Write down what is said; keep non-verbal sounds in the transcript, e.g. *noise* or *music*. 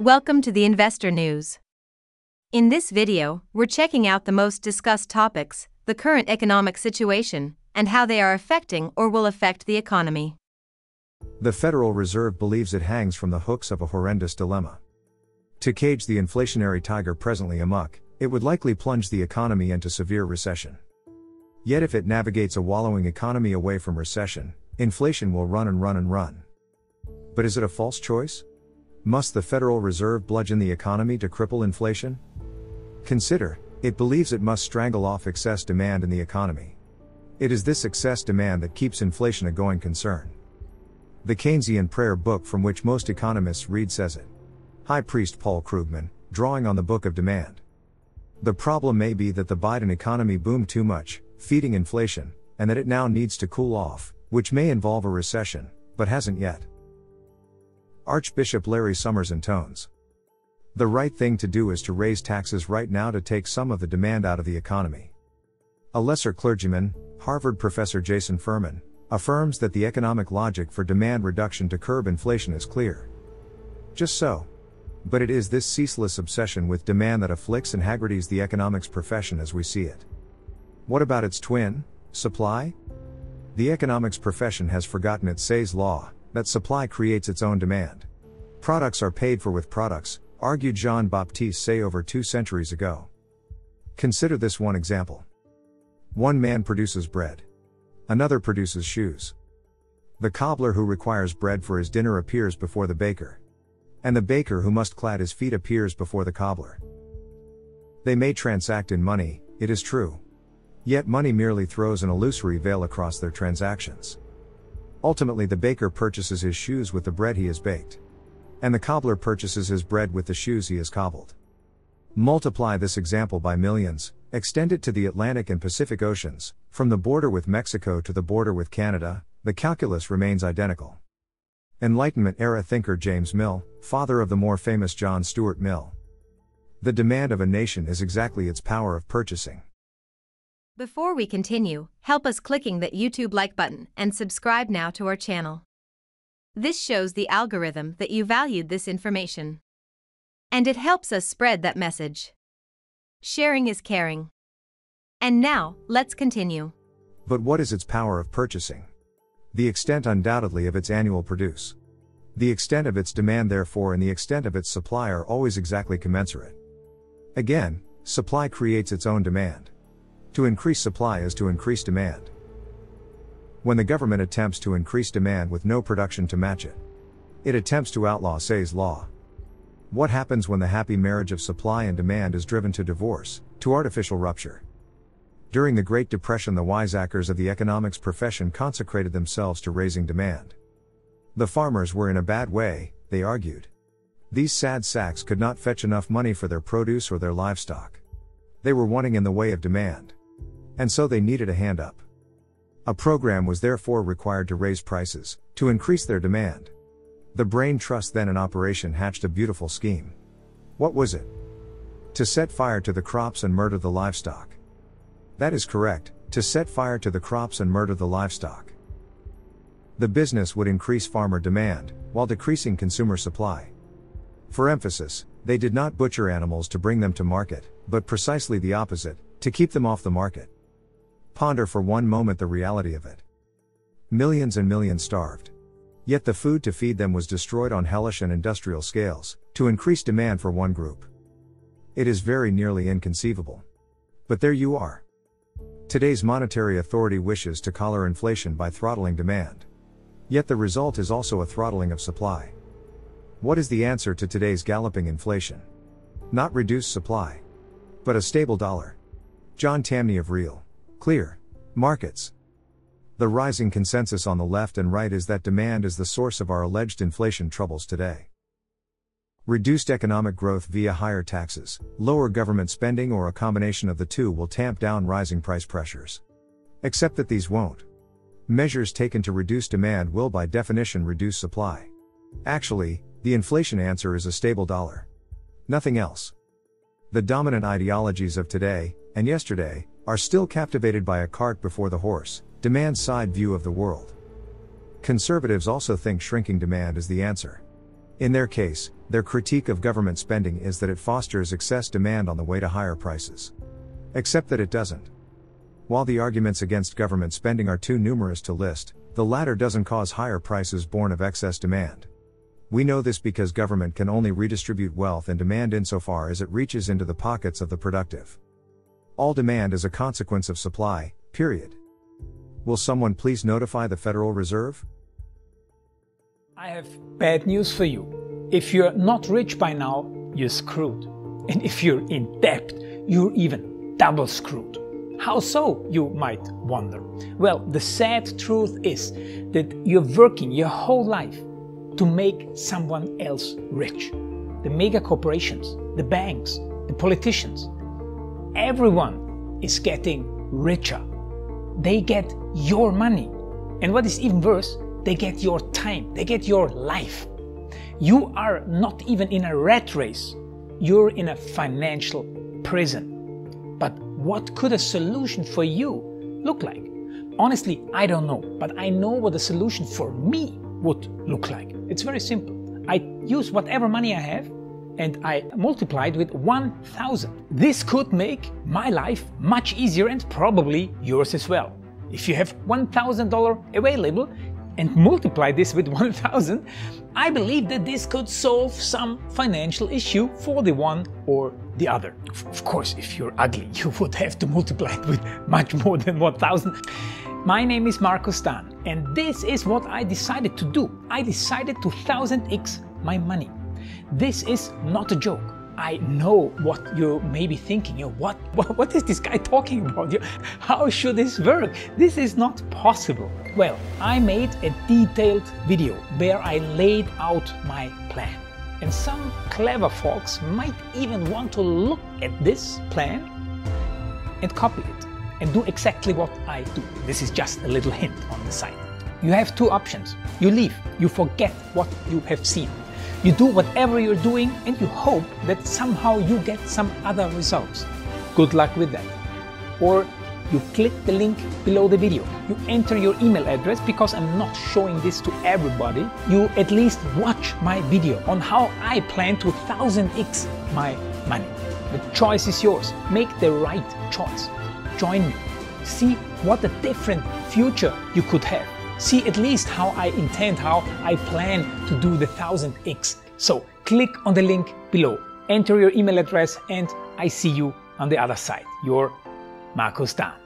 Welcome to the Investor News. In this video, we're checking out the most discussed topics, the current economic situation, and how they are affecting or will affect the economy. The Federal Reserve believes it hangs from the hooks of a horrendous dilemma. To cage the inflationary tiger presently amuck, it would likely plunge the economy into severe recession. Yet, if it navigates a wallowing economy away from recession, inflation will run and run and run. But is it a false choice? Must the Federal Reserve bludgeon the economy to cripple inflation? Consider, it believes it must strangle off excess demand in the economy. It is this excess demand that keeps inflation a going concern. The Keynesian prayer book from which most economists read says it. High Priest Paul Krugman, drawing on the Book of Demand. The problem may be that the Biden economy boomed too much, feeding inflation, and that it now needs to cool off, which may involve a recession, but hasn't yet. Archbishop Larry Summers intones. The right thing to do is to raise taxes right now to take some of the demand out of the economy. A lesser clergyman, Harvard professor Jason Furman, affirms that the economic logic for demand reduction to curb inflation is clear. Just so. But it is this ceaseless obsession with demand that afflicts and haggardies the economics profession as we see it. What about its twin, supply? The economics profession has forgotten its Say's law, that supply creates its own demand. Products are paid for with products, argued Jean Baptiste Say over two centuries ago. Consider this one example. One man produces bread. Another produces shoes. The cobbler who requires bread for his dinner appears before the baker. And the baker who must clad his feet appears before the cobbler. They may transact in money, it is true. Yet money merely throws an illusory veil across their transactions. Ultimately, the baker purchases his shoes with the bread he has baked. And the cobbler purchases his bread with the shoes he has cobbled. Multiply this example by millions, extend it to the Atlantic and Pacific Oceans, from the border with Mexico to the border with Canada, the calculus remains identical. Enlightenment era thinker James Mill, father of the more famous John Stuart Mill. The demand of a nation is exactly its power of purchasing. Before we continue, help us clicking that YouTube like button and subscribe now to our channel. This shows the algorithm that you valued this information. And it helps us spread that message. Sharing is caring. And now, let's continue. But what is its power of purchasing? The extent undoubtedly of its annual produce. The extent of its demand, therefore, and the extent of its supply are always exactly commensurate. Again, supply creates its own demand. To increase supply is to increase demand. When the government attempts to increase demand with no production to match it, it attempts to outlaw Say's law. What happens when the happy marriage of supply and demand is driven to divorce, to artificial rupture? During the Great Depression, the wiseacres of the economics profession consecrated themselves to raising demand. The farmers were in a bad way, they argued. These sad sacks could not fetch enough money for their produce or their livestock. They were wanting in the way of demand. And so they needed a hand up. A program was therefore required to raise prices, to increase their demand. The Brain Trust then in operation hatched a beautiful scheme. What was it? To set fire to the crops and murder the livestock. That is correct, to set fire to the crops and murder the livestock. The business would increase farmer demand, while decreasing consumer supply. For emphasis, they did not butcher animals to bring them to market, but precisely the opposite, to keep them off the market. Ponder for one moment the reality of it. Millions and millions starved. Yet the food to feed them was destroyed on hellish and industrial scales, to increase demand for one group. It is very nearly inconceivable. But there you are. Today's monetary authority wishes to collar inflation by throttling demand. Yet the result is also a throttling of supply. What is the answer to today's galloping inflation? Not reduced supply, but a stable dollar. John Tamny of Real Clear. Markets. The rising consensus on the left and right is that demand is the source of our alleged inflation troubles today. Reduced economic growth via higher taxes, lower government spending, or a combination of the two will tamp down rising price pressures. Except that these won't. Measures taken to reduce demand will by definition reduce supply. Actually, the inflation answer is a stable dollar. Nothing else. The dominant ideologies of today, and yesterday, are still captivated by a cart before the horse, demand side view of the world. Conservatives also think shrinking demand is the answer. In their case, their critique of government spending is that it fosters excess demand on the way to higher prices. Except that it doesn't. While the arguments against government spending are too numerous to list, the latter doesn't cause higher prices born of excess demand. We know this because government can only redistribute wealth and demand insofar as it reaches into the pockets of the productive. All demand is a consequence of supply, period. Will someone please notify the Federal Reserve? I have bad news for you. If you're not rich by now, you're screwed. And if you're in debt, you're even double screwed. How so, you might wonder? Well, the sad truth is that you're working your whole life to make someone else rich. The mega corporations, the banks, the politicians, everyone is getting richer. They get your money. And what is even worse, they get your time, they get your life. You are not even in a rat race, you're in a financial prison. But what could a solution for you look like? Honestly, I don't know, but I know what a solution for me would look like. It's very simple. I use whatever money I have and I multiplied with 1000. This could make my life much easier and probably yours as well. If you have $1000 available and multiply this with 1000, I believe that this could solve some financial issue for the one or the other. Of course, if you're ugly, *laughs* you would have to multiply it with much more than 1000. My name is Marco Stan, and this is what I decided to do. I decided to 1000x my money. This is not a joke. I know what you may be thinking. You what, *laughs* what, what is this guy talking about? You, how should this work? This is not possible. Well, I made a detailed video where I laid out my plan. And some clever folks might even want to look at this plan and copy it and do exactly what I do. This is just a little hint on the side. You have two options. You leave, you forget what you have seen. You do whatever you're doing and you hope that somehow you get some other results. Good luck with that. Or you click the link below the video. You enter your email address because I'm not showing this to everybody. You at least watch my video on how I plan to 1000x my money. The choice is yours. Make the right choice join me. See what a different future you could have. See at least how I intend, how I plan to do the 1000x. So click on the link below, enter your email address, and I see you on the other side. Your Marco Stan.